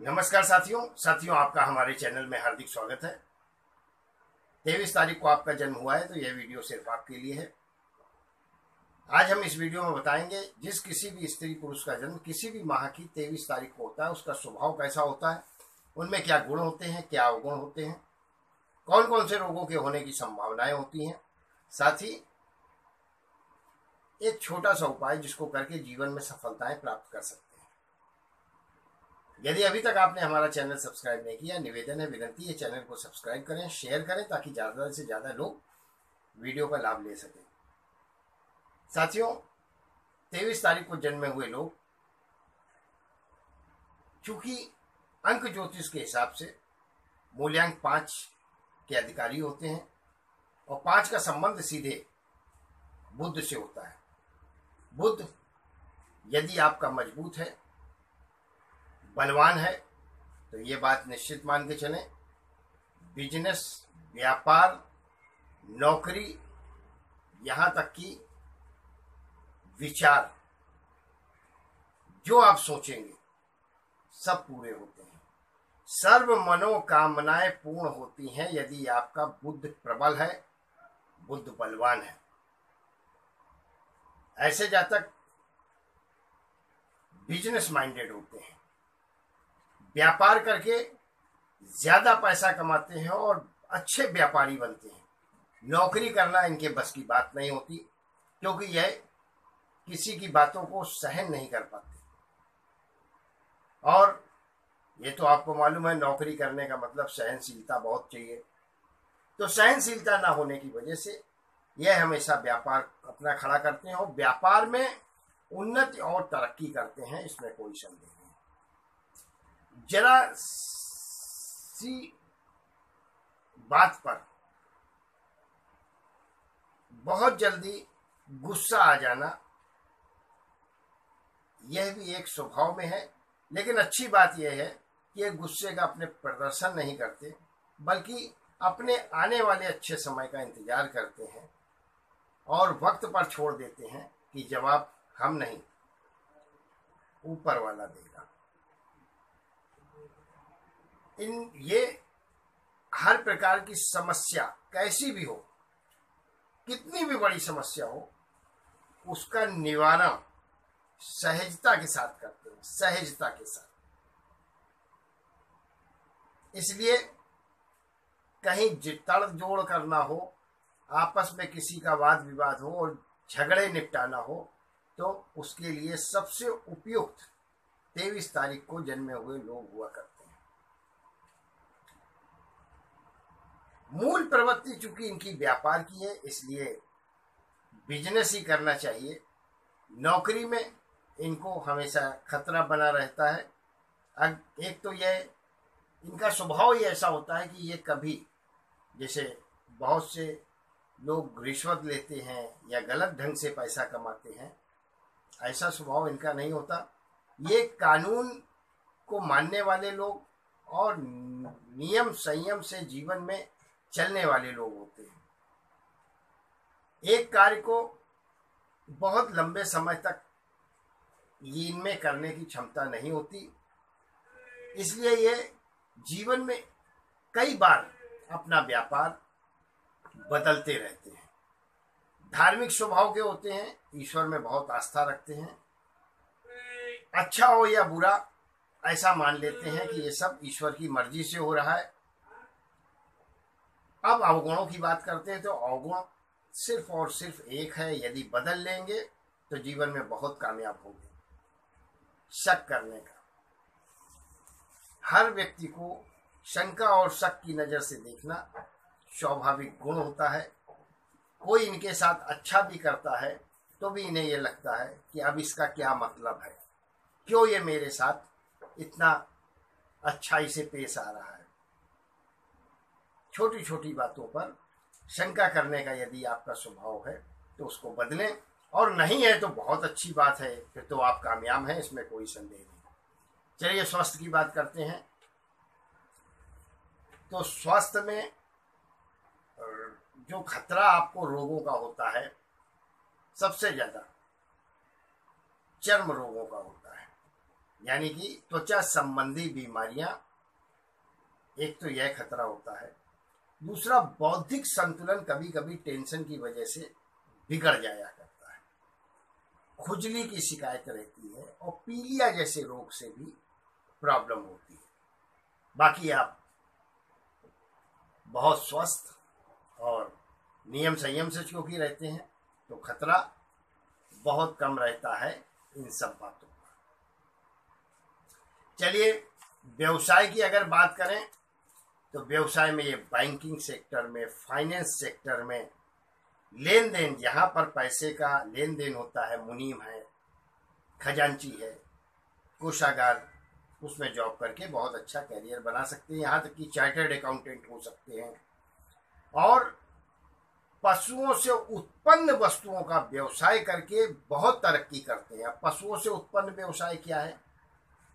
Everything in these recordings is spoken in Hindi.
नमस्कार साथियों साथियों, आपका हमारे चैनल में हार्दिक स्वागत है। तेईस तारीख को आपका जन्म हुआ है तो यह वीडियो सिर्फ़ आपके लिए है। आज हम इस वीडियो में बताएँगे, जिस किसी भी स्त्री पुरुष का जन्म किसी भी माह की तेईस तारीख को होता है, उसका स्वभाव कैसा होता है, उनमें क्या गुण होते हैं, क्या अवगुण होते हैं कौन कौन से रोगों के होने की संभावनाएँ होती हैं। साथ ही एक छोटा सा उपाय जिसको करके जीवन में सफलताएँ प्राप्त कर सकते हैं। यदि अभी तक आपने हमारा चैनल सब्सक्राइब नहीं किया, निवेदन है, विनती है, चैनल को सब्सक्राइब करें, शेयर करें ताकि ज़्यादा से ज़्यादा लोग वीडियो का लाभ ले सकें। साथियों, तेईस तारीख को जन्मे हुए लोग, चूँकि अंक ज्योतिष के हिसाब से मूल्यांक पाँच के अधिकारी होते हैं और पाँच का संबंध सीधे बुद्ध से होता है। बुद्ध, यदि आपका मज़बूत है बलवान है तो ये बात निश्चित मान के चलें। बिज़नेस व्यापार, नौकरी, यहाँ तक कि विचार, जो आप सोचेंगे, सब पूरे होते हैं। सर्व मनोकामनाएँ पूर्ण होती हैं यदि आपका बुद्ध प्रबल है, बुद्ध बलवान है। ऐसे जातक बिज़नेस माइंडेड होते हैं। व्यापार करके ज़्यादा पैसा कमाते हैं और अच्छे व्यापारी बनते हैं। नौकरी करना इनके बस की बात नहीं होती, क्योंकि यह किसी की बातों को सहन नहीं कर पाते। और ये तो आपको मालूम है, नौकरी करने का मतलब सहनशीलता बहुत चाहिए। तो सहनशीलता ना होने की वजह से यह हमेशा व्यापार अपना खड़ा करते हैं और व्यापार में उन्नति और तरक्की करते हैं, इसमें कोई संदेह जरा सी बात पर बहुत जल्दी गुस्सा आ जाना यह भी एक स्वभाव में है, लेकिन अच्छी बात यह है कि गुस्से का अपने प्रदर्शन नहीं करते, बल्कि अपने आने वाले अच्छे समय का इंतज़ार करते हैं और वक्त पर छोड़ देते हैं कि जवाब हम नहीं, ऊपर वाला देगा। इन ये हर प्रकार की समस्या, कैसी भी हो, कितनी भी बड़ी समस्या हो, उसका निवारण सहजता के साथ करते हैं, सहजता के साथ। इसलिए कहीं तड़ जोड़ करना हो, आपस में किसी का वाद विवाद हो और झगड़े निपटाना हो तो उसके लिए सबसे उपयुक्त तेईस तारीख को जन्मे हुए लोग हुआ करते मूल प्रवृत्ति चूँकि इनकी व्यापार की है, इसलिए बिज़नेस ही करना चाहिए। नौकरी में इनको हमेशा खतरा बना रहता है। एक तो यह इनका स्वभाव ही ऐसा होता है कि ये कभी, जैसे बहुत से लोग रिश्वत लेते हैं या गलत ढंग से पैसा कमाते हैं, ऐसा स्वभाव इनका नहीं होता। ये कानून को मानने वाले लोग और नियम संयम से जीवन में चलने वाले लोग होते हैं। एक कार्य को बहुत लंबे समय तक इनमें करने की क्षमता नहीं होती। इसलिए ये जीवन में कई बार अपना व्यापार बदलते रहते हैं। धार्मिक स्वभाव के होते हैं, ईश्वर में बहुत आस्था रखते हैं। अच्छा हो या बुरा, ऐसा मान लेते हैं कि ये सब ईश्वर की मर्ज़ी से हो रहा है। अब अवगुणों की बात करते हैं तो अवगुण सिर्फ़ और सिर्फ़ एक है, यदि बदल लेंगे तो जीवन में बहुत कामयाब होंगे। शक करने का। हर व्यक्ति को शंका और शक की नज़र से देखना स्वाभाविक गुण होता है। कोई इनके साथ अच्छा भी करता है तो भी इन्हें यह लगता है कि अब इसका क्या मतलब है? क्यों ये मेरे साथ इतना अच्छाई से पेश आ रहा है? छोटी छोटी बातों पर शंका करने का यदि आपका स्वभाव है तो उसको बदलें। और नहीं है तो बहुत अच्छी बात है, फिर तो आप कामयाब हैं, इसमें कोई संदेह नहीं। चलिए, स्वास्थ्य की बात करते हैं। तो स्वास्थ्य में, जो खतरा आपको रोगों का होता है, सबसे ज़्यादा चर्म रोगों का होता है। यानी कि त्वचा संबंधी बीमारियाँ, एक तो यह खतरा होता है दूसरा बौद्धिक संतुलन कभी कभी टेंशन की वजह से बिगड़ जाया करता है। खुजली की शिकायत रहती है और पीलिया जैसे रोग से भी प्रॉब्लम होती है। बाकी आप बहुत स्वस्थ और नियम संयम से क्योंकि रहते हैं तो खतरा बहुत कम रहता है इन सब बातों का चलिए, व्यवसाय की अगर बात करें तो व्यवसाय में ये बैंकिंग सेक्टर में फाइनेंस सेक्टर में लेन देन जहाँ पर पैसे का लेन देन होता है, मुनीम है, खजांची है, कोषागार, उसमें जॉब करके बहुत अच्छा कैरियर बना सकते हैं। यहाँ तक कि चार्टर्ड अकाउंटेंट हो सकते हैं। और पशुओं से उत्पन्न वस्तुओं का व्यवसाय करके बहुत तरक्की करते हैं। पशुओं से उत्पन्न व्यवसाय क्या है?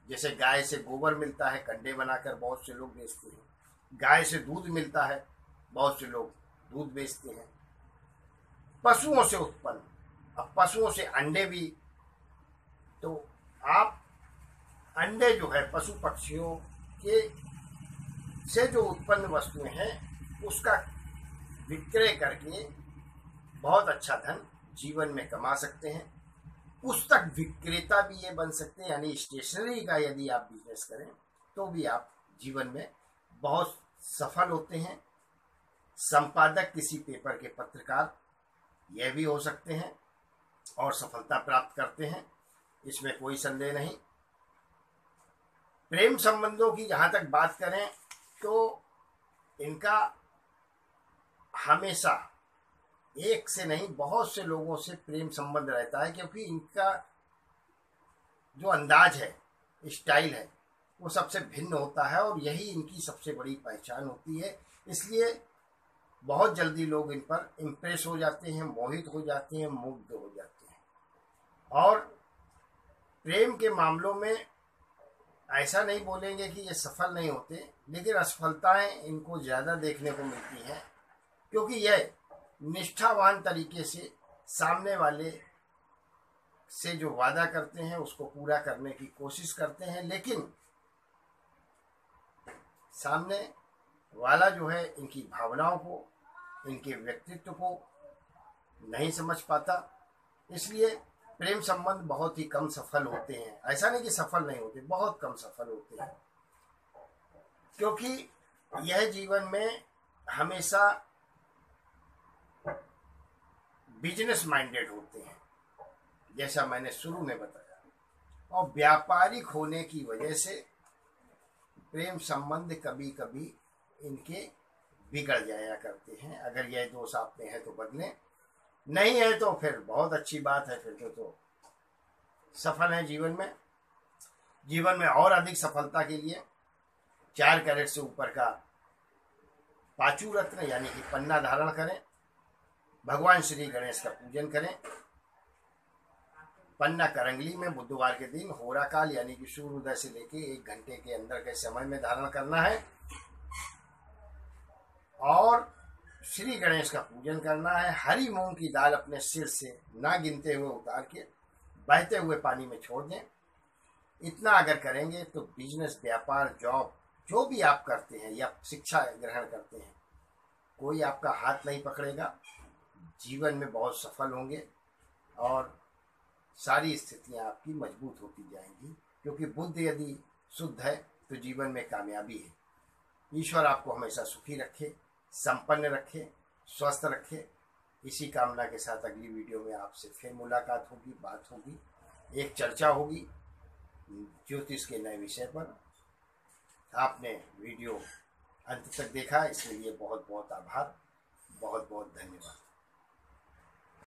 जैसे गाय से गोबर मिलता है, कंडे बनाकर बहुत से लोग बेचते हैं। गाय से दूध मिलता है, बहुत से लोग दूध बेचते हैं। पशुओं से उत्पन्न। अब पशुओं से अंडे भी। तो आप अंडे जो है, पशु पक्षियों के से जो उत्पन्न वस्तुएँ हैं, उसका विक्रय करके बहुत अच्छा धन जीवन में कमा सकते हैं। पुस्तक विक्रेता भी ये बन सकते हैं, यानी स्टेशनरी का यदि आप बिज़नेस करें तो भी आप जीवन में बहुत सफल होते हैं। संपादक किसी पेपर के पत्रकार, यह भी हो सकते हैं और सफलता प्राप्त करते हैं। इसमें कोई संदेह नहीं। प्रेम संबंधों की जहाँ तक बात करें तो इनका हमेशा एक से नहीं, बहुत से लोगों से प्रेम संबंध रहता है, क्योंकि इनका जो अंदाज है, स्टाइल है वो सबसे भिन्न होता है और यही इनकी सबसे बड़ी पहचान होती है। इसलिए बहुत जल्दी लोग इन पर इम्प्रेस हो जाते हैं, मोहित हो जाते हैं, मुग्ध हो जाते हैं। और प्रेम के मामलों में ऐसा नहीं बोलेंगे कि ये सफल नहीं होते, लेकिन असफलताएँ इनको ज़्यादा देखने को मिलती हैं, क्योंकि यह निष्ठावान तरीके से सामने वाले से जो वादा करते हैं, उसको पूरा करने की कोशिश करते हैं। लेकिन सामने वाला जो है इनकी भावनाओं को, इनके व्यक्तित्व को नहीं समझ पाता। इसलिए प्रेम संबंध बहुत ही कम सफल होते हैं। ऐसा नहीं कि सफल नहीं होते, बहुत कम सफल होते हैं। क्योंकि यह जीवन में हमेशा बिज़नेस माइंडेड होते हैं, जैसा मैंने शुरू में बताया। और व्यापारिक होने की वजह से प्रेम संबंध कभी कभी इनके बिगड़ जाया करते हैं। अगर यह दोष आप में है तो बदलें। नहीं है तो फिर बहुत अच्छी बात है फिर तो, तो सफल है जीवन में। जीवन में और अधिक सफलता के लिए चार कैरेट से ऊपर का पाचू रत्न यानी कि पन्ना धारण करें। भगवान श्री गणेश का पूजन करें। पन्ना करंगली में बुधवार के दिन होरा काल यानी कि सूर्योदय से लेके एक घंटे के अंदर के समय में धारण करना है। और श्री गणेश का पूजन करना है। हरी मूंग की दाल अपने सिर से ना गिनते हुए उतार के बहते हुए पानी में छोड़ दें। इतना अगर करेंगे तो बिज़नेस व्यापार जॉब जो भी आप करते हैं या शिक्षा ग्रहण करते हैं, कोई आपका हाथ नहीं पकड़ेगा। जीवन में बहुत सफल होंगे और सारी स्थितियाँ आपकी मज़बूत होती जाएँगी, क्योंकि बुद्ध यदि शुद्ध है तो जीवन में कामयाबी है। ईश्वर आपको हमेशा सुखी रखे, संपन्न रखे, स्वस्थ रखे। इसी कामना के साथ अगली वीडियो में आपसे फिर मुलाकात होगी, बात होगी, एक चर्चा होगी ज्योतिष के नए विषय पर। आपने वीडियो अंत तक देखा इसके लिए बहुत बहुत आभार बहुत बहुत धन्यवाद।